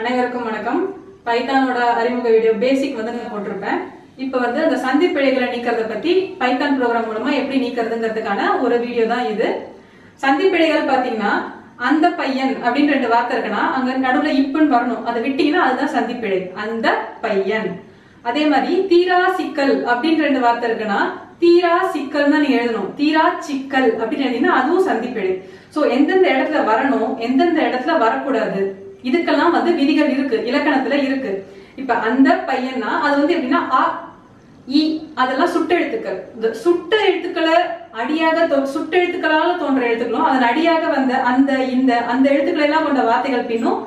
அனைவருக்கும் வணக்கம். பைத்தானோட அறிமுக வீடியோ பேசிக் வந்து நான் போட்டிருப்பேன். இப்போ வந்து அந்த சந்தி பிழைகளை நீக்கிறத பத்தி பைத்தான் ப்ரோக்ராம் மூலமா எப்படி நீக்கிறதுங்கிறதுக்கான ஒரு வீடியோ தான் இது. சந்தி பிழைகள் பாத்தீங்கன்னா அந்த பையன் அப்படின்னு ரெண்டு வார்த்தை இருக்குன்னா அங்க நடுவுல இப்புன்னு வரணும். அதை விட்டீங்கன்னா அதுதான் சந்தி பிழை. அந்த பையன். அதே மாதிரி தீரா சிக்கல் அப்படின்னு ரெண்டு வார்த்தை இருக்குன்னா தீரா சிக்கல் தான் நீங்க எழுதணும். தீரா சிக்கல் அப்படின்னு எழுதினா அதுவும் சந்திப்பிழை சோ எந்தெந்த இடத்துல வரணும் எந்தெந்த இடத்துல வரக்கூடாது இதுக்கெல்லாம் வந்து விதிகள் இருக்கு இலக்கணத்துல இருக்கு. இப்ப அந்த பையன்னா அது வந்து எப்படின்னா ஆ இ அதெல்லாம் சுட்டெழுத்துக்கள் இந்த சுட்ட எழுத்துக்களை அடியாக தோ- சுட்டெழுத்துக்களால தோன்ற எழுத்துக்களும் அதன் அடியாக வந்த அந்த இந்த அந்த எழுத்துக்களை எல்லாம் கொண்ட வார்த்தைகள் பின்னும்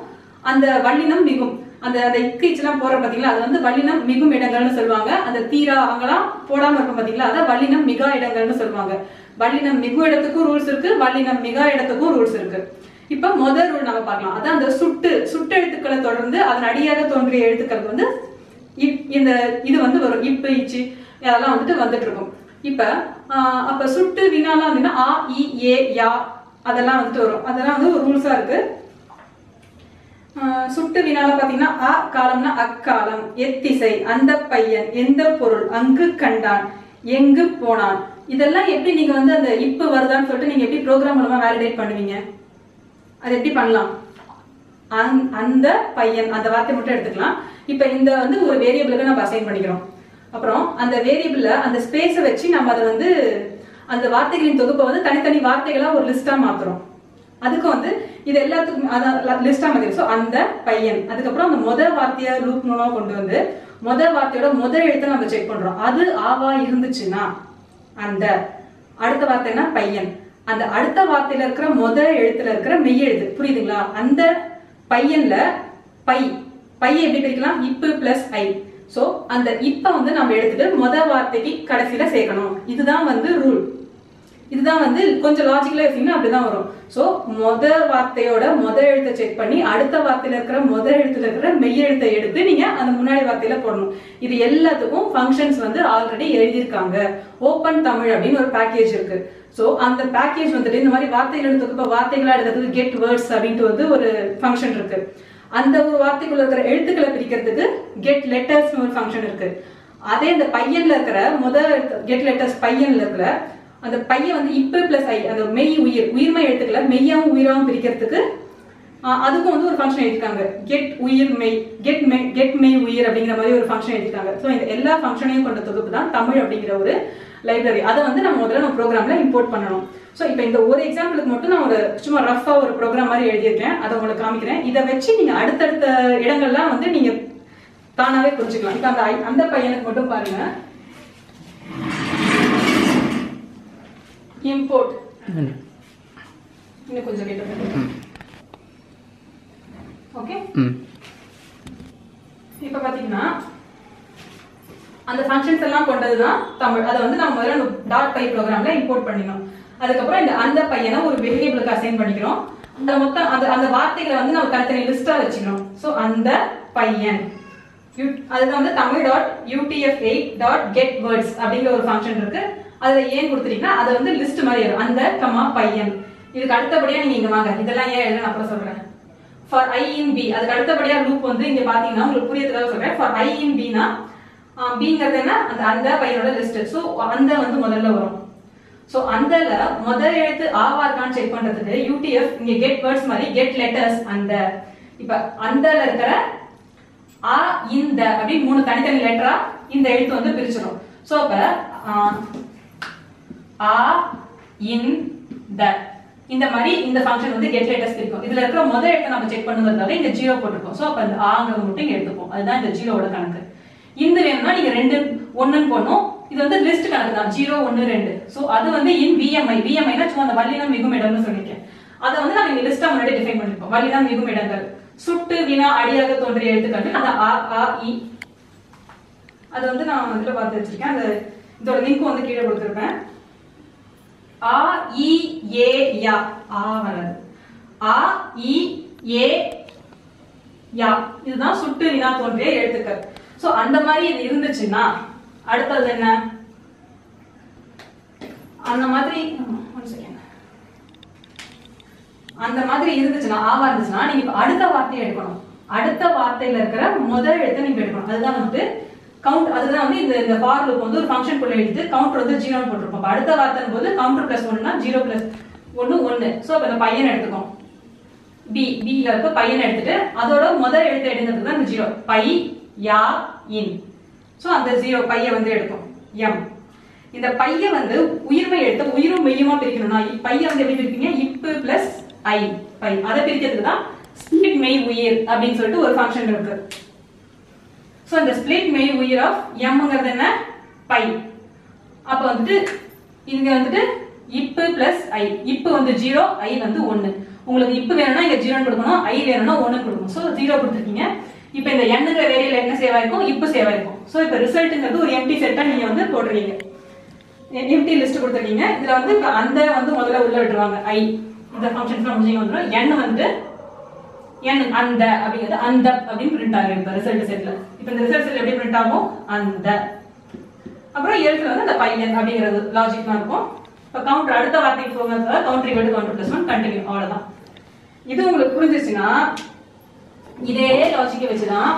அந்த வல்லினம் மிகும். அந்த அந்த இக்கு இச்செல்லாம் போற பாத்தீங்களா அது வந்து வல்லினம் மிகும் இடங்கள்னு சொல்லுவாங்க. அந்த தீரா அங்கெல்லாம் போடாம இருக்கும் பாத்தீங்களா அதை வல்லினம் மிகா இடங்கள்னு சொல்லுவாங்க. வல்லினம் மிகு இடத்துக்கும் ரூல்ஸ் இருக்கு வல்லினம் மிகா இடத்துக்கும் ரூல்ஸ் இருக்கு. இப்ப முதல் ரூல் நம்ம பார்க்கலாம். அதான் அந்த சுட்டு சுட்டு எழுத்துக்களை தொடர்ந்து அதன் அடியாக தோன்றிய எழுத்துக்களுக்கு வந்து இப்- இந்த இது வந்து வரும். இப்ப இச்சு அதெல்லாம் வந்துட்டு வந்துட்டு இருக்கும் இப்ப அப்ப சுட்டு வினாலாம் அப்படின்னா ஆ இ ஏ யா அதெல்லாம் வந்துட்டு வரும். அதெல்லாம் வந்து ஒரு ரூல்ஸா இருக்கு. சுட்டு வினால பாத்தீங்கன்னா அ காலம்னா அக்காலம் எத்திசை அந்த பையன் எந்த பொருள் அங்கு கண்டான் எங்கு போனான். இதெல்லாம் எப்படி நீங்க வந்து அந்த இப்ப வருதான்னு சொல்லிட்டு நீங்க எப்படி ப்ரோக்ராம் மூலமா வேலிடேட் பண்ணுவீங்க? அது எப்படி பண்ணலாம்? அந்த- அந்த பையன் அந்த வார்த்தை மட்டும் எடுத்துக்கலாம். இப்ப இந்த வந்து ஒரு வேரியபிளுக்கு நம்ம அசைன் பண்ணிக்கிறோம். அப்புறம் அந்த வேரியபிள்ல அந்த ஸ்பேஸை வச்சு நம்ம அதை வந்து அந்த வார்த்தைகளின் தொகுப்பை வந்து தனித்தனி வார்த்தைகளா ஒரு லிஸ்டா மாத்துறோம். அதுக்கு வந்து இது எல்லாத்துக்கும் அதான் லிஸ்டா மாதிரி ஸோ அந்த பையன் அதுக்கப்புறம் அந்த முதல் வார்த்தையை லூப் மூலமா கொண்டு வந்து முதல் வார்த்தையோட முதல் எழுத்தை நம்ம செக் பண்றோம். அது ஆவா இருந்துச்சுன்னா அந்த அடுத்த வார்த்தைன்னா பையன். அந்த அடுத்த வார்த்தையில இருக்கிற முத எழுத்துல இருக்கிற மெய் எழுத்து. புரியுதுங்களா? அந்த பையன்ல பை. பை எப்படி பிரிக்கலாம்? இப்பு பிளஸ் ஐ. சோ அந்த இப்ப வந்து நம்ம எடுத்துட்டு முத வார்த்தைக்கு கடைசியில சேர்க்கணும். இதுதான் வந்து ரூல் இதுதான் வந்து கொஞ்சம் லாஜிக்கலா யோசிங்கன்னா அப்படிதான் வரும். சோ முத வார்த்தையோட முத எழுத்தை செக் பண்ணி அடுத்த வார்த்தையில இருக்கிற முத எழுத்துல இருக்கிற மெய் எழுத்தை எடுத்து நீங்க அந்த முன்னாடி வார்த்தையில போடணும். இது எல்லாத்துக்கும் ஃபங்க்ஷன்ஸ் வந்து ஆல்ரெடி எழுதியிருக்காங்க. ஓப்பன் தமிழ் அப்படின்னு ஒரு பேக்கேஜ் இருக்கு. ஸோ அந்த பேக்கேஜ் வந்துட்டு இந்த மாதிரி வார்த்தைகள் எடுத்துக்கு வார்த்தைகளாக வார்த்தைகளா எடுக்கிறதுக்கு கெட் வேர்ட்ஸ் அப்படின்ட்டு வந்து ஒரு ஃபங்க்ஷன் இருக்கு. அந்த ஒரு வார்த்தைக்குள்ள இருக்கிற எழுத்துக்களை பிரிக்கிறதுக்கு கெட் லெட்டர்ஸ்னு ஒரு ஃபங்க்ஷன் இருக்கு. அதே இந்த பையன்ல இருக்கிற முத கெட் லெட்டர்ஸ் பையன்ல இருக்கிற அந்த பையன் வந்து இப்ப பிளஸ் ஐ அந்த மெய் உயிர் உயிர்மை எழுத்துக்களை மெய்யாவும் உயிராவும் பிரிக்கிறதுக்கு அதுக்கும் வந்து ஒரு ஃபங்க்ஷன் எழுதிருக்காங்க கெட் உயிர் மெய் கெட் மெய் கெட் மெய் உயிர் அப்படிங்கிற மாதிரி ஒரு ஃபங்க்ஷன் எழுதிருக்காங்க ஸோ இந்த எல்லா ஃபங்க்ஷனையும் கொண்ட தொகுப்பு தான் தமிழ் அப்படிங்கிற ஒரு லைப்ரரி அதை வந்து நம்ம முதல்ல நம்ம ப்ரோக்ராம்ல இம்போர்ட் பண்ணணும். ஸோ இப்போ இந்த ஒரு எக்ஸாம்பிளுக்கு மட்டும் நான் ஒரு சும்மா ரஃபா ஒரு ப்ரோக்ராம் மாதிரி எழுதியிருக்கேன். அதை உங்களுக்கு காமிக்கிறேன். இதை வச்சு நீங்க அடுத்தடுத்த இடங்கள்லாம் வந்து நீங்க தானாவே புரிஞ்சுக்கலாம். இப்போ அந்த அந்த பையனுக்கு மட்டும் பாருங்க. இம்போர்ட் இன்னும் கொஞ்சம் கேட்டு ஓகே இப்போ பாத்தீங்கன்னா அந்த ஃபங்க்ஷன்ஸ் எல்லாம் கொண்டதுதான் தமிழ். அதை வந்து நம்ம முதல்ல டாட் பை ப்ரோக்ராம்ல இம்போர்ட் பண்ணிடணும். அதுக்கப்புறம் இந்த அந்த பையனை ஒரு வேரியபிளுக்கு அசைன் பண்ணிக்கிறோம். அந்த மொத்தம் அந்த அந்த வார்த்தைகளை வந்து நம்ம தனித்தனி லிஸ்டா வச்சுக்கணும். ஸோ அந்த பையன். யூ- அதுதான் வந்து Tamil dot UTF eight dot get words அப்படிங்கிற ஒரு ஃபங்க்ஷன் இருக்கு. அதுல ஏன் கொடுத்துட்டீங்கன்னா அது வந்து லிஸ்ட் மாதிரி வரும். அந்த கமா பையன். இதுக்கு அடுத்தபடியா நீங்க இங்க வாங்க. இதெல்லாம் ஏன் எழுதுன்னு அப்புறம் சொல்றேன். ஃபார் ஐ இன் பி அதுக்கு அடுத்தபடியா லூப் வந்து இங்க பாத்தீங்கன்னா உங்களுக்கு புரியறதுக்காக சொல்றேன். ஃபார் ஐ இன் பினா பிங்கிறது என்ன? அந்த அந்த பையனோட லிஸ்ட் சோ அந்த வந்து முதல்ல வரும். சோ அந்தல முதல் எழுத்து ஆவா இருக்கான்னு செக் பண்றதுக்கு யூடிஎஃப் இங்க கெட் வேர்ட்ஸ் மாதிரி கெட் லெட்டர்ஸ் அந்த. இப்ப அந்தல இருக்கிற ஆ இந்த அப்படி மூணு தனித்தனி லெட்டரா இந்த எழுத்து வந்து பிரிச்சிடும் சோ அப்ப ஆ, இன் த. இந்த மாதிரி இந்த ஃபங்க்ஷன் வந்து கெட் லேட்டஸ்ட் இருக்கும் இதுல இருக்கிற முதல் எழுத்தை நம்ம செக் பண்ணுங்கிறதால இந்த ஜீரோ போட்டிருக்கோம். சோ அப்ப இந்த ஆங்கிறது மட்டும் இங்கே எடுத்துப்போம். அதுதான் இந்த ஜீரோவோட கணக்கு. இந்த வேணும்னா நீங்க ரெண்டு ஒன்னு போடணும். இது வந்து லிஸ்ட் கணக்கு தான். ஜீரோ ஒன்னு ரெண்டு. சோ அது வந்து இன் விஎம்ஐ விஎம்ஐனா சும்மா அந்த வல்லினம் மிகும் இடம்னு சொல்லியிருக்கேன் அதை வந்து நம்ம இந்த லிஸ்டா முன்னாடி டிஃபைன் பண்ணிருப்போம் வல்லினம் மிகும் இடங்கள். சுட்டு வினா அடியாக தோன்றிய எழுத்துக்கள். அந்த ஆ ஆ இ. அது வந்து நான் வந்துட்டு பார்த்து வச்சிருக்கேன். அந்த இதோட லிங்க் வந்து கீழே கொடுத்துருப்பேன். ஆ இ ஏ யா. ஆ வராது. ஆ இ ஏ யா. இதுதான் சுட்டு வினா தோன்றிய எழுத்துக்கள். சோ அந்த மாதிரி இது இருந்துச்சுன்னா அடுத்தது என்ன? அந்த மாதிரி அந்த மாதிரி இருந்துச்சுன்னா ஆவா இருந்துச்சுன்னா நீங்க அடுத்த வார்த்தையை எடுக்கணும். அடுத்த வார்த்தையில இருக்கிற முதல் எழுத்தை நீங்க எடுக்கணும். அதுதான் வந்து கவுண்ட் அதுதான் வந்து இந்த இந்த ஃபார் வந்து ஒரு ஃபங்க்ஷன் குள்ள எழுதி கவுண்டர் வந்து ஜீரோன்னு போட்டிருப்போம். அடுத்த வார்த்தை போது கவுண்டர் பிளஸ் ஒன்றுனா ஜீரோ பிளஸ் ஒன்னு ஒன்னு சோ இப்போ இந்த பையன் எடுத்துக்கோம். பி பில இருக்க பையன் எடுத்துட்டு அதோட முதல் எழுத்து எடுங்கிறது தான் இந்த ஜீரோ பை யா இன். சோ அந்த ஜீரோ பைய வந்து எடுக்கும் எம் இந்த பைய வந்து உயிர்மை எடுத்து உயிரும் மெய்யுமா பிரிக்கணும்னா பைய வந்து எப்படி பிரிப்பீங்க? இப்பு பிளஸ் ஐ பை அதை பிரிக்கிறதுக்கு தான் ஸ்பிளிட் மெய் உயிர் அப்படின்னு சொல்லிட்டு ஒரு ஃபங்க்ஷன் இருக்கு. சோ இந்த ஸ்பிளிட் மெய் உயிர் ஆஃப் எம்ங்கிறது என்ன? பை அப்ப வந்துட்டு இங்க வந்துட்டு இப்பு பிளஸ் ஐ இப்பு வந்து ஜீரோ ஐ வந்து ஒன்னு உங்களுக்கு இப்பு வேணும்னா இங்க ஜீரோன்னு கொடுக்கணும். ஐ வேணும்னா ஒன்னு கொடுக்கணும். சோ ஜீரோ கொடுத்துருக்கீங்க. இப்போ இந்த எண்ணுங்கிற வேரியல் என்ன சேவா இருக்கும்? இப்பு சேவா இருக்கும். சோ இப்போ ரிசல்ட்ங்கிறது ஒரு எம்டி செட்டா நீங்க வந்து போடுறீங்க எம்டி லிஸ்ட் கொடுத்துருக்கீங்க. இதுல வந்து அந்த வந்து முதல்ல உள்ள விட்டுருவாங்க. ஐ இந்த ஃபங்க்ஷன் முடிஞ்சீங்க வந்துடும் எண் வந்து என் அந்த அப்படிங்கிறது அந்த அப்படின்னு பிரிண்ட் ஆகும் இப்ப ரிசல்ட் செட்ல இப்ப இந்த ரிசல்ட் செட் எப்படி பிரிண்ட் ஆகும்? அந்த. அப்புறம் எழுத்துல வந்து அந்த பையன் அப்படிங்கிறது லாஜிக் தான் இருக்கும். இப்ப கவுண்டர் அடுத்த வார்த்தைக்கு போகிறதுல counter equal counter plus one continue அவ்வளவுதான். இது உங்களுக்கு புரிஞ்சிச்சுன்னா இதே லாஜிக்கை வச்சுதான்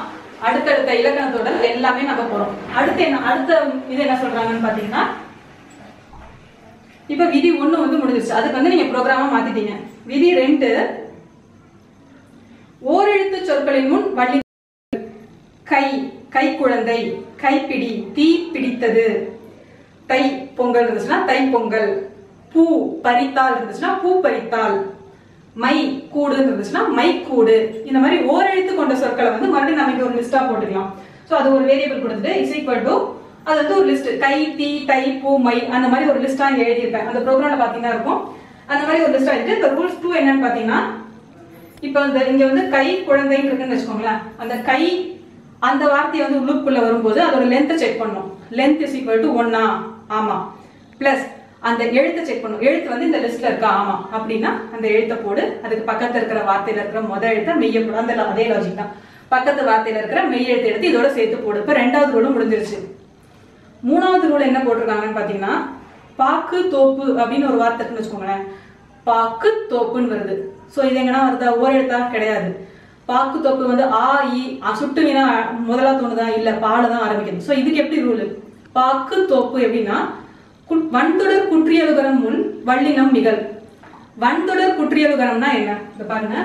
அடுத்தடுத்த இலக்கணத்தோட எல்லாமே நம்ம போறோம். அடுத்து என்ன அடுத்த இது என்ன சொல்றாங்கன்னு பாத்தீங்கன்னா இப்ப விதி ஒண்ணு வந்து முடிஞ்சிருச்சு. அதுக்கு வந்து நீங்க ப்ரோக்ராமா மாத்திட்டீங்க. விதி ரெண்டு ஓரெழுத்து சொற்களின் முன் வள்ளி கை கை குழந்தை கைப்பிடி தீ பிடித்தது. தை பொங்கல் இருந்துச்சுன்னா தை பொங்கல் பூ பறித்தால் இருந்துச்சுன்னா பூ பறித்தால். மை கூடுன்னு இருந்துச்சுன்னா மை கூடு. இந்த மாதிரி ஓரெழுத்து கொண்ட சொற்களை வந்து மறுபடியும் நம்ம இங்க ஒரு லிஸ்டா போட்டுக்கலாம். சோ அது ஒரு வேரியபிள் கொடுத்துட்டு இஸ் ஈக்குவல் டு அது வந்து ஒரு லிஸ்ட் கை தீ தை பூ மை அந்த மாதிரி ஒரு லிஸ்டா இங்க எழுதியிருப்பேன். அந்த ப்ரோக்ராம்ல பாத்தீங்கன்னா இருக்கும். அந்த மாதிரி ஒரு லிஸ்டா எழுதிட்டு இப்போ ரூல்ஸ் டூ என்னன்னு பாத்தீங்கன்னா இப்போ இந்த இங்க வந்து கை குழந்தைன்னு இருக்குன்னு வச்சுக்கோங்களேன். அந்த கை அந்த வார்த்தையை வந்து உள்ளுக்குள்ள வரும்போது அதோட லென்த்தை செக் பண்ணும். லென்த் இஸ் ஈக்குவல் டு ஒன்னா ஆமா. பிளஸ் அந்த எழுத்தை செக் பண்ணும் எழுத்து வந்து இந்த லிஸ்ட்ல இருக்கா? ஆமா. அப்படின்னா அந்த எழுத்தை போடு. அதுக்கு பக்கத்துல இருக்கிற வார்த்தையில இருக்கிற முதல் எழுத்தை மெய்ய போடு. அந்த அதே லாஜிக் தான். பக்கத்து வார்த்தையில இருக்கிற மெய் எழுத்து எடுத்து இதோட சேர்த்து போடு. இப்ப ரெண்டாவது ரூலும் முடிஞ்சிருச்சு. மூணாவது ரூல் என்ன போட்டிருக்காங்கன்னு பாத்தீங்கன்னா பாக்கு தோப்பு அப்படின்னு ஒரு வார்த்தை இருக்குன்னு வச்சுக்கோங்களேன். பாக்கு தோப்புன்னு வருது. சோ இது எங்கன்னா வருதா? ஓர் எழுத்தா? கிடையாது. பாக்கு தோப்பு வந்து ஆ இ சுட்டு வீணா முதலா தோணுதா? இல்ல பால தான் ஆரம்பிக்குது. சோ இதுக்கு எப்படி ரூல் பாக்கு தோப்பு எப்படின்னா வன்தொடர் குற்றியலுகரம் முன் வள்ளினம் நிகழ். வன்தொடர் குற்றியலுகரம்னா என்ன? பாருங்க.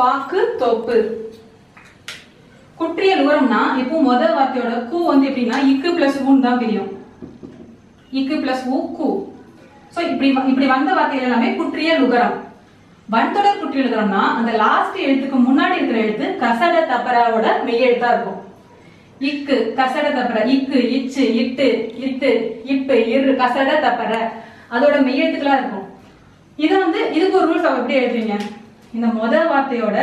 பாக்கு தோப்பு. குற்றியல் உரம்னா இப்போ முதல் வார்த்தையோட கூ வந்து எப்படின்னா இக்கு பிளஸ் ஊன் தான் பிரியும். இக்கு பிளஸ் ஊ கூ. சோ இப்படி வ- இப்படி வந்த வார்த்தைகள் எல்லாமே குற்றியல் உகரம் வன்தொடர் குற்றியல் உகரம்னா அந்த லாஸ்ட் எழுத்துக்கு முன்னாடி இருக்கிற எழுத்து கசட தப்பராவோட மெய் எழுத்தா இருக்கும். இக்கு கசட தப்பர இக்கு இச்சு இட்டு இட்டு இப்பு இரு கசட தப்பர அதோட மெய் எழுத்துக்களா இருக்கும். இது வந்து இதுக்கு ஒரு ரூல்ஸ் எப்படி எழுதுறீங்க? இந்த முதல் வார்த்தையோட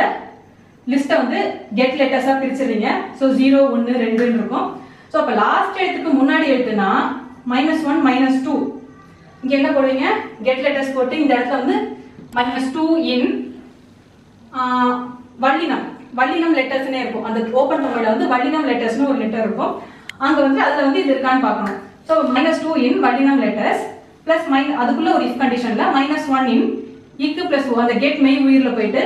லிஸ்ட்டை வந்து கெட் லெட்டர்ஸா பிரிச்சிருவீங்க ஸோ ஜீரோ ஒன்று ரெண்டுன்னு இருக்கும். ஸோ அப்போ லாஸ்ட் எழுத்துக்கு முன்னாடி எழுத்துனா மைனஸ் ஒன் மைனஸ் டூ இங்க என்ன போடுவீங்க? கெட் லெட்டர்ஸ் போட்டு இந்த இடத்துல வந்து மைனஸ் டூ இன் வள்ளினம். வள்ளினம் லெட்டர்ஸ்னே இருக்கும். அந்த ஓப்பன் தமிழ்ல வந்து வள்ளினம் லெட்டர்ஸ்னு ஒரு லெட்டர் இருக்கும். அங்க வந்து அதுல வந்து இது இருக்கான்னு பார்க்கணும். ஸோ மைனஸ் டூ இன் வள்ளினம் லெட்டர்ஸ் பிளஸ் மைன் அதுக்குள்ள ஒரு இஃப் கண்டிஷன்ல மைனஸ் ஒன் இன் இக்கு பிளஸ் அந்த கெட் மெய் உயிரில் போயிட்டு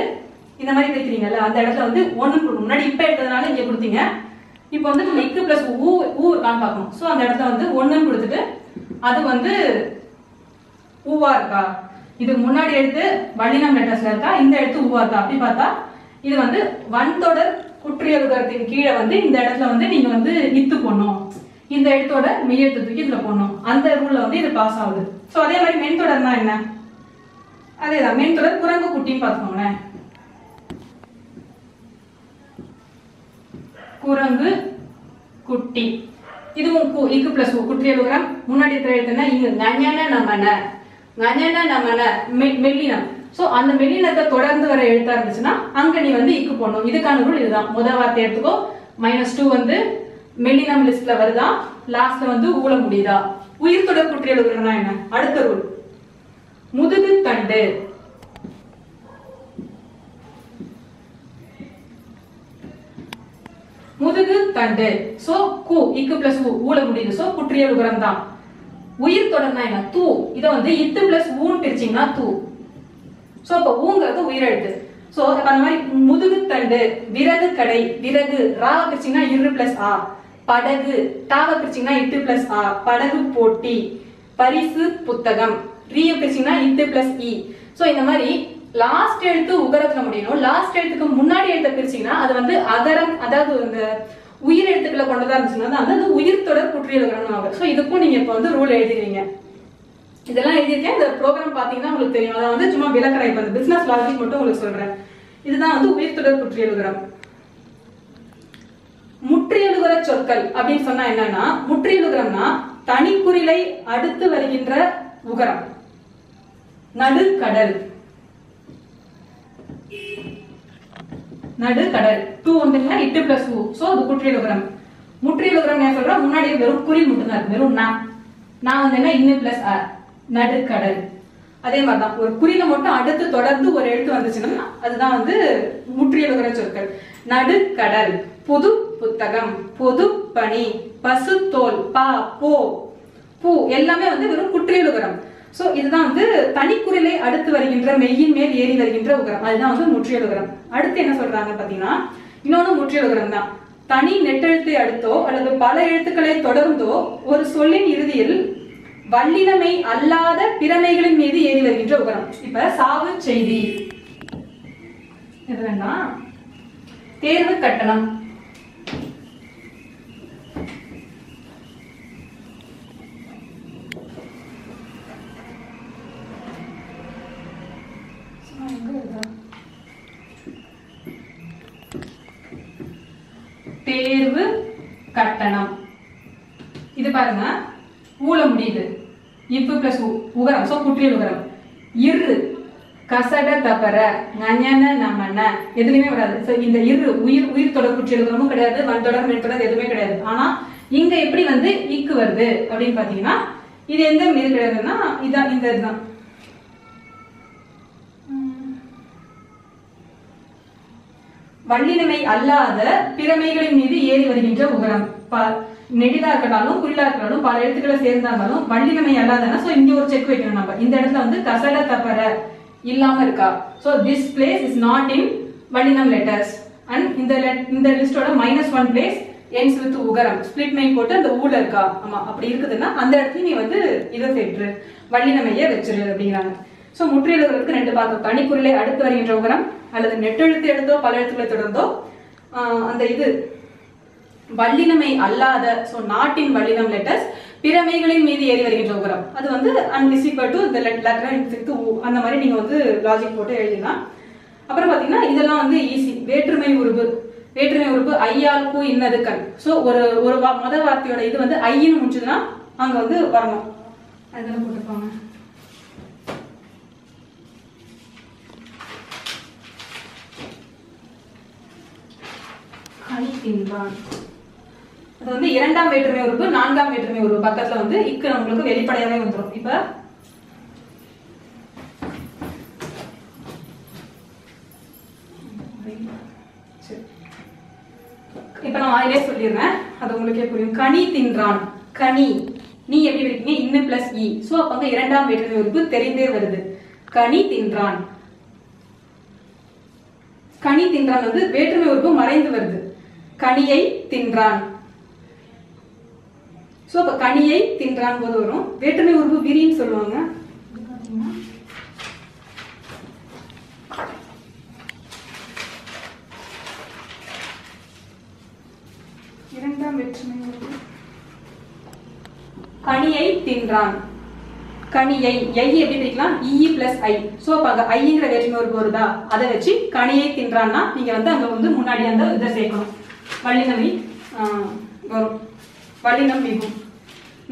இந்த மாதிரி வைக்கிறீங்கல்ல அந்த இடத்துல வந்து ஒன்று கொடுக்கணும் முன்னாடி இப்போ எடுத்ததுனால இங்கே கொடுத்தீங்க. இப்போ வந்து நம்ம இக்கு பிளஸ் ஊ ஊ இருக்கான்னு பார்க்கணும். ஸோ அந்த இடத்துல வந்து ஒன்றுன்னு கொடுத்துட்டு அது வந்து ஊவா இருக்கா? இதுக்கு முன்னாடி எடுத்து வள்ளினம் லெட்டர்ஸ்ல இருக்கா? இந்த எடுத்து ஊவா இருக்கா? அப்படி பார்த்தா இது வந்து வன்தொடர் குற்றியலுகரத்தின் கீழே வந்து இந்த இடத்துல வந்து நீங்க வந்து இத்து போடணும். இந்த எழுத்தோட மெய் தூக்கி இதுல போடணும். அந்த ரூல்ல வந்து இது பாஸ் ஆகுது. ஸோ அதே மாதிரி மென்தொடர்னா என்ன? அதேதான் மென்தொடர் குரங்கு குட்டின்னு பார்த்துக்கோங்களேன். குரங்கு குட்டி. இதுவும் கு இக்கு பிளஸ் குற்றியலுகரம் முன்னாடி இருக்கிற எழுத்துனா இங்கு ஞஞன நமன. ஞஞன நமன மெ- மெல்லினம். ஸோ அந்த மெல்லினத்தை தொடர்ந்து வர எழுத்தா இருந்துச்சுன்னா அங்க நீ வந்து இக்கு போடணும். இதுக்கான ரூல் இதுதான். முதல் வார்த்தை எடுத்துக்கோ. மைனஸ் டூ வந்து மெல்லினம் லிஸ்ட்ல வருதா? லாஸ்ட்ல வந்து ஊழ முடியுதா? உயிர் தொடர் குற்றியலுகரம்னா என்ன? அடுத்த ரூல் முதுகு தண்டு. முதுகு தண்டு. சோ கு இக்கு பிளஸ் உ ஊல முடியுது. சோ குற்றியல் உகரம் தான். உயிர் தொடர்னா என்ன? தூ. இத வந்து இத்து பிளஸ் ஊன்னு பிரிச்சீங்கன்னா தூ. சோ அப்ப ஊங்கிறது உயிரெழுத்து. சோ அந்த மாதிரி முதுகு தண்டு விறகு கடை விறகு ரா பிரிச்சீங்கன்னா இரு பிளஸ் ஆ. படகு டாவ பிரிச்சீங்கன்னா இட்டு பிளஸ் ஆ. படகு போட்டி பரிசு புத்தகம். ரீய பிரிச்சீங்கன்னா இத்து பிளஸ் இ ஸோ இந்த மாதிரி லாஸ்ட் எழுத்து உகரத்துல முடியணும். லாஸ்ட் எழுத்துக்கு முன்னாடி எழுத்த பிரிச்சீங்கன்னா அது வந்து அகரம் அதாவது இந்த உயிர் எழுத்துக்களை கொண்டதா இருந்துச்சுன்னா அது வந்து உயிர் தொடர் குற்றியலுகரம்னு ஆகும். சோ இதுக்கும் நீங்க இப்ப வந்து ரூல் எழுதிடுவீங்க இதெல்லாம் எழுதியிருக்கேன். இந்த ப்ரோக்ராம் பாத்தீங்கன்னா உங்களுக்கு தெரியும். அதான் வந்து சும்மா விளக்குறேன் இப்ப இந்த பிசினஸ் லாஜிக் மட்டும் உங்களுக்கு சொல்றேன். இதுதான் வந்து உயிர்த்தொடர் குற்றியலுகரம் முற்றியலுகர சொற்கள் அப்படின்னு சொன்னா என்னன்னா முற்றியலுகரம்னா தனிக்குறிலை அடுத்து வருகின்ற உகரம். நடுக்கடல். நடுக்கடல். டூ வந்துங்கன்னா இட்டு பிளஸ் ஊ சோ அது குற்றியலுகரம் முற்றியலுகரம் நான் சொல்றேன். முன்னாடி வெறும் குறி மட்டும் தான் இருக்கு வெறும் நான். நான் வந்து என்ன? இன்னு பிளஸ் ஆர் நடுக்கடல். அதே மாதிரிதான். ஒரு குறியில மட்டும் அடுத்து தொடர்ந்து ஒரு எழுத்து வந்துச்சுன்னா அதுதான் வந்து முற்றியலுகிற சொற்கள். நடுக்கடல். புது புத்தகம். பொது பணி. பசுத்தோல் பா போ. பூ. எல்லாமே வந்து வெறும் குற்றியலுகரம் ஸோ இதுதான் வந்து தனிக்குறிலை அடுத்து வருகின்ற மெய்யின் மேல் ஏறி வருகின்ற உகரம். அதுதான் வந்து முற்றியலுகரம் அடுத்து என்ன சொல்றாங்க பாத்தீங்கன்னா இன்னொன்னு முற்றியலுகரம் தான். தனி நெட்டெழுத்தை அடுத்தோ அல்லது பல எழுத்துக்களை தொடர்ந்தோ ஒரு சொல்லின் இறுதியில் வல்லினமை அல்லாத பிறமைகளின் மீது ஏறி வருகின்ற உகரம். இப்ப சாவு செய்தி. தேர்வு கட்டணம் தேர்வு கட்டணம் இது பாருங்க ஊழ முடியுது இப்பு பிளஸ் உகரம் இரு கசட தபர நஞன நமன எதுலயுமே வராது. So, இந்த இரு உயிர் உயிர் தொடர் குற்றியல் உகரமும் கிடையாது வன் தொடர் மென் தொடர் எதுவுமே கிடையாது. ஆனா இங்க எப்படி வந்து இக்கு வருது அப்படின்னு பாத்தீங்கன்னா இது எந்த இது கிடையாதுன்னா இதான் இந்த இதுதான். வள்ளினமை அல்லாத பிறமைகளின் மீது ஏறி வருகின்ற உகரம். நெடிலா இருக்கட்டாலும் குறிலா இருக்கட்டாலும் பல எழுத்துக்களை சேர்ந்தாலும் இருந்தாலும் வள்ளினமை அல்லாதனா சோ இங்க ஒரு செக் வைக்கணும் நம்ம. இந்த இடத்துல வந்து கசட தப்பர இல்லாம இருக்கா? So this place is not in வள்ளினம் letters and இந்த இந்த லிஸ்டோட minus one place ends with உகரம். ஸ்பிளிட் மெயின் போட்டு அந்த ஊல இருக்கா? ஆமா அப்படி இருக்குதுன்னா அந்த இடத்துல நீ வந்து இதை சேர்த்துரு. வள்ளினமைய வச்சிரு அப்படிங்கிறாங்க. சோ முற்றியலுகிறதுக்கு ரெண்டு பார்த்தோம் தனிக்குறிலை அடுத்து வருகின்ற உகரம் அல்லது நெட்டெழுத்து எடுத்தோ பல எழுத்துக்களை தொடர்ந்தோ அந்த இது வல்லினமை அல்லாத சோ நாட்டின் வல்லினம் லெட்டர்ஸ் பிறமைகளின் மீது ஏறி வருகின்ற உகரம். அது வந்து அண்ட் இஸ் ஈக்குவல் டு இந்த லெட்டர் அந்த மாதிரி நீங்க வந்து லாஜிக் போட்டு எழுதிடலாம். அப்புறம் பாத்தீங்கன்னா இதெல்லாம் வந்து ஈஸி வேற்றுமை உருவு வேற்றுமை உறுப்பு ஐயால் கூ இன்னது கண். சோ ஒரு ஒரு மத வார்த்தையோட இது வந்து ஐயின்னு முடிச்சதுன்னா அங்க வந்து வரணும். அதெல்லாம் போட்டுப்பாங்க கனி தின்பான் அது வந்து இரண்டாம் வேற்றுமை உறுப்பு நான்காம் வேற்றுமை உறுப்பு பக்கத்துல வந்து இக்கு உங்களுக்கு வெளிப்படையாவே வந்துடும் இப்ப இப்ப நான் வாயிலே சொல்லிடுறேன். அது உங்களுக்கே புரியும். கனி தின்றான். கனி. நீ எப்படி இருக்கீங்க இன்னு பிளஸ் இ. சோ அப்ப வந்து இரண்டாம் வேற்றுமை உறுப்பு தெரிந்தே வருது. கனி தின்றான். கனி தின்றான் வந்து வேற்றுமை உறுப்பு மறைந்து வருது. கனியை தின்றான். ஸோ அப்ப கனியை தின்றான் போது வரும் வேற்றுமை உறுப்பு விரின்னு சொல்லுவாங்க. இரண்டாம் வேற்றுமை உறுப்பு. கனியை தின்றான். கனியை ஐ எப்படி பிரிக்கலாம்? E இஇ பிளஸ் ஐ ஸோ அப்போ அங்கே ஐங்கிற வேற்றுமை உறுப்பு வருதா? அதை வச்சு கனியை தின்றான்னா நீங்கள் வந்து அங்கே வந்து முன்னாடி அந்த இதை சேர்க்கணும். வள்ளினமை வரும். வல்லினம் மிகும்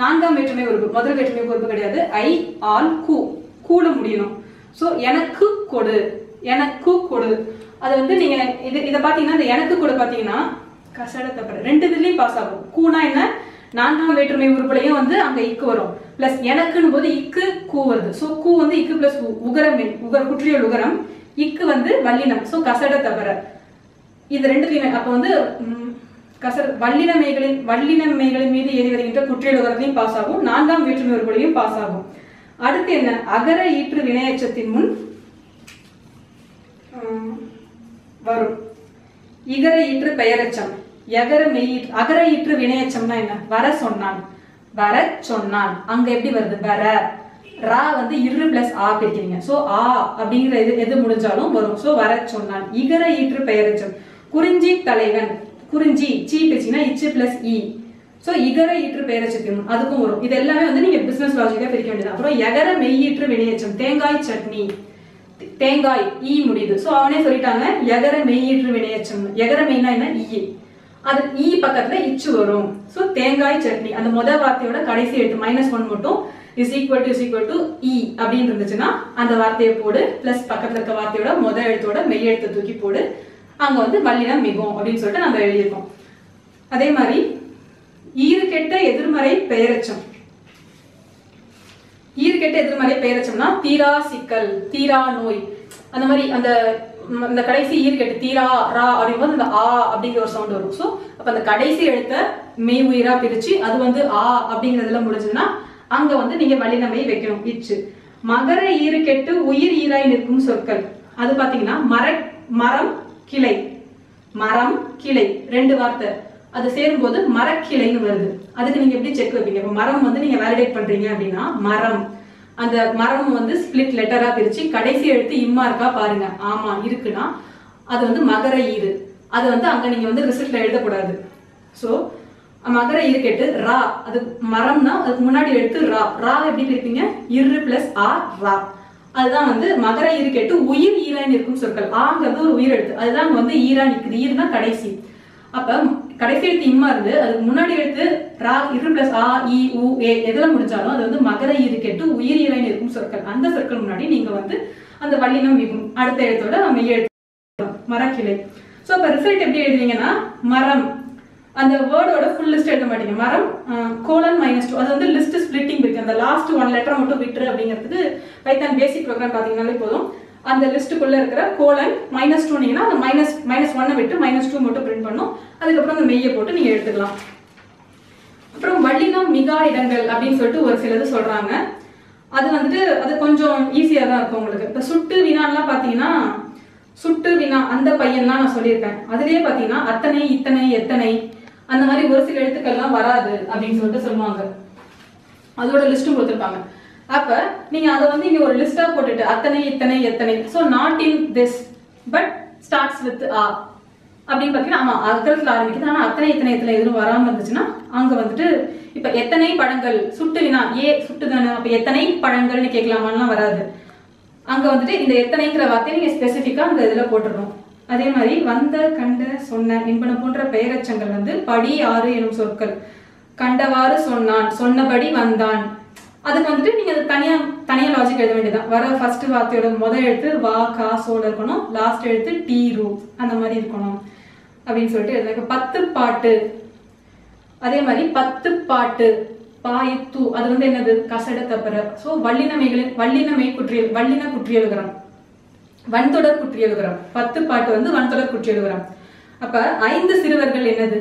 நான்காம் வேற்றுமை உறுப்பு முதல் வேற்றுமை உறுப்பு கிடையாது. ஐ ஆல் கூ. கூட முடியணும். ஸோ எனக்கு கொடு. எனக்கு கொடு. அது வந்து நீங்க இது இதை பாத்தீங்கன்னா இந்த எனக்கு கொடு பாத்தீங்கன்னா கசட ரெண்டு இதுலயும் பாஸ் ஆகும். கூனா என்ன? நான்காம் வேற்றுமை உறுப்புலையும் வந்து அங்க இக்கு வரும். பிளஸ் எனக்குன்னு போது இக்கு கூ வருது. ஸோ கூ வந்து இக்கு பிளஸ் உகரம் உகர குற்றியல் உகரம். இக்கு வந்து வல்லினம். ஸோ கசட தவிர இது ரெண்டுலயுமே அப்ப வந்து ம், கசர் வல்லினமைகளின் வல்லினமைகளின் மீது ஏறி வருகின்ற குற்றியலுகரத்தையும் பாஸ் ஆகும். நான்காம் வேற்றுமை பாஸ் ஆகும். அடுத்து என்ன? அகர ஈற்று வினையச்சத்தின் முன் வரும். இகர ஈற்று பெயரச்சம். எகர மெய் அகர ஈற்று வினையச்சம்னா என்ன? வர சொன்னான். வர சொன்னான். அங்க எப்படி வருது? வர. ரா வந்து இரு பிளஸ் ஆ பிரிக்கிறீங்க. சோ ஆ அப்படிங்கிற எது எது முடிஞ்சாலும் வரும். சோ வர சொன்னான். இகர ஈற்று பெயரச்சம். குறிஞ்சி தலைவன். குறிஞ்சி சீ பிரிச்சிங்கன்னா இச்சு பிளஸ் இ ஸோ இகர ஈற்று பெயரச்சத்தின் அதுக்கும் வரும். இது எல்லாமே வந்து நீங்க பிசினஸ் லாஜிக்கா பிரிக்க வேண்டியது அப்புறம் எகர மெய்யீற்று வினையச்சம் தேங்காய் சட்னி. தேங்காய் ஈ முடியுது. ஸோ அவனே சொல்லிட்டாங்க எகர மெய்யீற்று வினையச்சம் எகர மெய்னா என்ன? ஈ அது ஈ பக்கத்துல இச்சு வரும். ஸோ தேங்காய் சட்னி அந்த முதல் வார்த்தையோட கடைசி எட்டு மைனஸ் ஒன் மட்டும் is equal to is equal to இ அப்படின்னு இருந்துச்சுன்னா அந்த வார்த்தையை போடு பிளஸ் பக்கத்துல இருக்க வார்த்தையோட முதல் எழுத்தோட மெய் எழுத்தை தூக்கி போடு. அங்க வந்து வல்லினம் மிகும் அப்படின்னு சொல்லிட்டு நம்ம எழுதியிருக்கோம். அதே மாதிரி ஈறு கெட்ட எதிர்மறை பெயரச்சம். ஈர்க்கெட்ட எதிர்மறை பெயரச்சம்னா தீரா சிக்கல் தீரா நோய். அந்த மாதிரி அந்த அந்த கடைசி ஈர்க்கெட்டு தீரா ரா அப்படிங்கும்போது அந்த ஆ அப்படிங்கிற ஒரு சவுண்ட் வரும். ஸோ அப்ப அந்த கடைசி எழுத்த மெய் உயிரா பிரிச்சு அது வந்து ஆ அப்படிங்கறதுல முடிஞ்சதுன்னா அங்க வந்து நீங்க வல்லினமை வைக்கணும் இச்சு. மகர ஈறுகெட்டு உயிர் ஈராய் நிற்கும் சொற்கள். அது பாத்தீங்கன்னா மர மரம் கிளை. மரம் கிளை. ரெண்டு வார்த்தை. அது சேரும்போது மரக்கிளைன்னு வருது. அதுக்கு நீங்க எப்படி செக் வைப்பீங்க? இப்ப மரம் வந்து நீங்க வேலிடேட் பண்றீங்க அப்படின்னா மரம். அந்த மரம் வந்து ஸ்பிளிட் லெட்டரா பிரிச்சு கடைசி எழுத்து இம்மா இருக்கா பாருங்க. ஆமா இருக்குன்னா அது வந்து மகர ஈறு. அது வந்து அங்க நீங்க வந்து ரிசல்ட்ல எழுதக்கூடாது. சோ மகர ஈறு கேட்டு ரா. அது மரம்னா அதுக்கு முன்னாடி எழுத்து ரா. ரா எப்படி பிரிப்பீங்க? இரு பிளஸ் ஆ ரா. அதுதான் வந்து மகர ஈறு கேட்டு உயிர் ஈரான் இருக்கும் சொற்கள். ஆங்கிறது ஒரு உயிர் எழுத்து. அதுதான் வந்து ஈரா நிற்குது ஈர் தான் கடைசி. அப்ப கடைசி எழுத்து இம்மா இருந்து அதுக்கு முன்னாடி எழுத்து ரா இரு பிளஸ் ஆ இ உ ஏ எதுல முடிஞ்சாலும் அது வந்து மகர ஈறு கேட்டு உயிர் ஈரான் இருக்கும் சொற்கள். அந்த சொற்கள் முன்னாடி நீங்க வந்து அந்த வல்லினம் மிகும் அடுத்த எழுத்தோட மெய் எழுத்து மரக்கிளை. சோ இப்போ ரிசல்ட் எப்படி எழுதுவீங்கன்னா மரம். அந்த வேர்டோட ஃபுல் லிஸ்ட் எழுத மாட்டீங்க. மரம் கோலன் மைனஸ் டூ அது வந்து லிஸ்ட் ஸ்பிளிட்டிங் இருக்கு. அந்த லாஸ்ட் ஒன் லெட்டர் மட்டும் விட்டுரு அப்படிங்கிறதுக்கு பைத்தான் பேசிக் ப்ரோக்ராம் பார்த்தீங்கன்னாலே போதும். அந்த லிஸ்ட்டுக்குள்ள இருக்கிற கோலன் மைனஸ் டூனீங்கன்னா அந்த மைனஸ் மைனஸ் ஒன்னை விட்டு மைனஸ் டூ மட்டும் பிரிண்ட் பண்ணும். அதுக்கப்புறம் அந்த மெய்யை போட்டு நீங்க எடுத்துக்கலாம். அப்புறம் வள்ளினம் மிகா இடங்கள் அப்படின்னு சொல்லிட்டு ஒரு சிலது சொல்றாங்க. அது வந்துட்டு அது கொஞ்சம் ஈஸியா தான் இருக்கும் உங்களுக்கு. இப்ப சுட்டு வினாலாம் பாத்தீங்கன்னா சுட்டு வினா அந்த பையன்லாம் நான் சொல்லியிருப்பேன் அதுலயே பாத்தீங்கன்னா அத்தனை இத்தனை எத்தனை அந்த மாதிரி ஒரு சில எழுத்துக்கள்லாம் வராது அப்படின்னு சொல்லிட்டு சொல்லுவாங்க. அதோட லிஸ்ட்டும் கொடுத்துருப்பாங்க. அப்ப நீங்க அதை வந்து இங்க ஒரு லிஸ்டா போட்டுட்டு அத்தனை இத்தனை எத்தனை. So not in this but starts with ஆ அப்படின்னு பாத்தீங்கன்னா ஆமா அக்கரத்துல ஆரம்பிக்குது. ஆனா அத்தனை இத்தனை இத்தனை எதுவும் வராம இருந்துச்சுன்னா அங்க வந்துட்டு இப்ப எத்தனை பழங்கள் சுட்டு வினா ஏ சுட்டு தானே அப்ப எத்தனை பழங்கள்னு கேட்கலாமான்லாம் வராது. அங்க வந்துட்டு இந்த எத்தனைங்கிற வார்த்தையை நீங்க ஸ்பெசிபிக்கா அந்த இதுல போட்டுடணும். அதே மாதிரி வந்த கண்ட சொன்ன என்பன போன்ற பெயரச்சங்கள் வந்து படி ஆறு எனும் சொற்கள். கண்டவாறு சொன்னான் சொன்னபடி வந்தான். அதுக்கு வந்துட்டு நீங்க அது தனியா தனியா லாஜிக் எழுத வேண்டியதுதான். வர ஃபர்ஸ்ட் வார்த்தையோட முதல் எழுத்து வா கா சோல இருக்கணும். லாஸ்ட் எழுத்து டி ரூ அந்த மாதிரி இருக்கணும். அப்படின்னு சொல்லிட்டு எழுதுங்க பத்து பாட்டு. அதே மாதிரி பத்து பாட்டு. பாயித்து அது வந்து என்னது? கசட தப்பற சோ வல்லினமைகளின் வல்லினமை குற்றியல் வல்லின குற்றியலுகரம் வன்தொடர் குற்றியலுகரம். பத்து பாட்டு வந்து வன்தொடர் குற்றியலுகரம். அப்ப ஐந்து சிறுவர்கள் என்னது?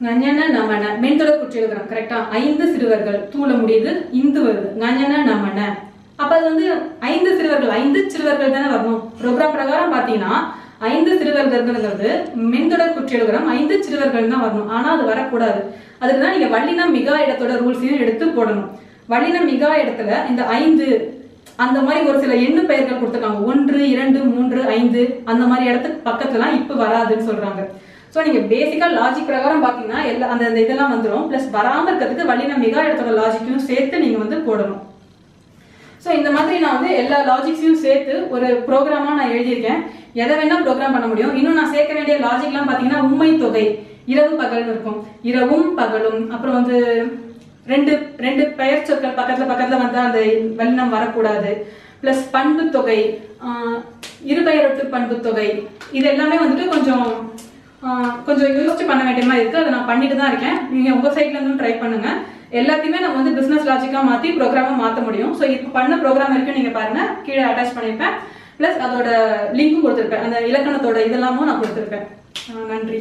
நஞ்சன நமன. மென்தொடர் குற்றியலுகரம் கரெக்டா ஐந்து சிறுவர்கள். தூள முடியுது இந்து வருது. நஞ்சன நமன. அப்ப அது வந்து ஐந்து சிறுவர்கள் ஐந்து சிறுவர்கள் தானே வரணும்? ப்ரோக்ராம் பிரகாரம் பாத்தீங்கன்னா ஐந்து சிறுவர்கள்ங்கிறது மென்தொடர் குற்றியலுகரம் ஐந்து சிறுவர்கள் தான் வரணும். ஆனா அது வரக்கூடாது. அதுக்கு தான் நீங்க வள்ளினம் மிகா இடத்தோட ரூல்ஸையும் எடுத்து போடணும். வள்ளினம் மிகா இடத்துல இந்த ஐந்து அந்த மாதிரி ஒரு சில எண்ணு பெயர்கள் கொடுத்துருக்காங்க. ஒன்று இரண்டு மூன்று ஐந்து அந்த மாதிரி இடத்துக்கு பக்கத்துலாம் இப்ப வராதுன்னு சொல்றாங்க. சோ நீங்க பேசிக்கா லாஜிக் பிரகாரம் பாத்தீங்கன்னா எல்லா அந்த இதெல்லாம் வந்துடும் பிளஸ் வராம இருக்கிறதுக்கு வல்லினம் மிகா இடத்தோட லாஜிக்கையும் சேர்த்து நீங்க வந்து போடணும். ஸோ இந்த மாதிரி நான் வந்து எல்லா லாஜிக்ஸையும் சேர்த்து ஒரு ப்ரோக்ராமா நான் எழுதியிருக்கேன். எதை வேணா ப்ரோக்ராம் பண்ண முடியும். இன்னும் நான் சேர்க்க வேண்டிய லாஜிக்லாம் பார்த்தீங்கன்னா உண்மை தொகை இரவு பகல்னு இருக்கும். இரவும் பகலும் அப்புறம் வந்து ரெண்டு ரெண்டு பெயர் சொற்கள் பக்கத்துல பக்கத்துல வந்தா அந்த வெள்ளம் வரக்கூடாது. பிளஸ் பண்பு தொகை இருபெயரொட்டு பண்பு தொகை இது எல்லாமே வந்துட்டு கொஞ்சம் கொஞ்சம் யோசிச்சு பண்ண வேண்டிய மாதிரி இருக்கு. அதை நான் பண்ணிட்டு தான் இருக்கேன். நீங்க உங்க சைட்ல இருந்தும் ட்ரை பண்ணுங்க. எல்லாத்தையுமே நம்ம வந்து பிசினஸ் லாஜிக்கா மாத்தி ப்ரோக்ராமா மாத்த முடியும். ஸோ இப்போ பண்ண ப்ரோக்ராம் இருக்கு நீங்க பாருங்க. கீழே அட்டாச் பண்ணிருப்பேன். பிளஸ் அதோட லிங்க்கும் கொடுத்துருப்பேன். அந்த இலக்கணத்தோட இதெல்லாமும் நான் கொடுத்துருப்பேன். நன்றி.